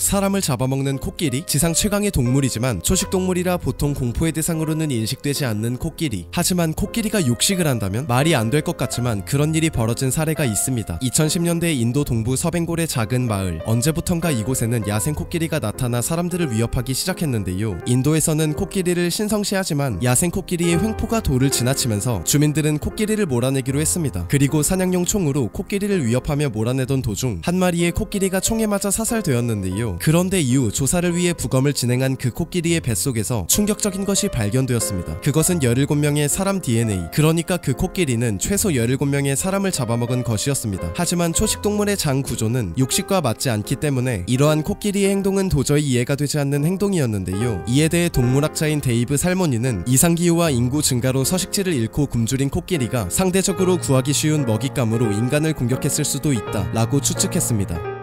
사람을 잡아먹는 코끼리 지상 최강의 동물이지만 초식 동물이라 보통 공포의 대상으로는 인식되지 않는 코끼리. 하지만 코끼리가 육식을 한다면 말이 안 될 것 같지만 그런 일이 벌어진 사례가 있습니다. 2010년대 인도 동부 서벵골의 작은 마을. 언제부턴가 이곳에는 야생 코끼리가 나타나 사람들을 위협하기 시작했는데요. 인도에서는 코끼리를 신성시하지만 야생 코끼리의 횡포가 도를 지나치면서 주민들은 코끼리를 몰아내기로 했습니다. 그리고 사냥용 총으로 코끼리를 위협하며 몰아내던 도중 한 마리의 코끼리가 총에 맞아 사살되었 는데요 그런데 이후 조사를 위해 부검을 진행한 그 코끼리의 뱃속에서 충격적인 것이 발견되었습니다. 그것은 17명의 사람 DNA, 그러니까 그 코끼리는 최소 17명의 사람을 잡아먹은 것이었습니다. 하지만 초식동물의 장 구조는 육식과 맞지 않기 때문에 이러한 코끼리의 행동은 도저히 이해가 되지 않는 행동이었는데요. 이에 대해 동물학자인 데이브 살모니는 이상기후와 인구 증가로 서식지를 잃고 굶주린 코끼리가 상대적으로 구하기 쉬운 먹잇감으로 인간을 공격했을 수도 있다 라고 추측했습니다.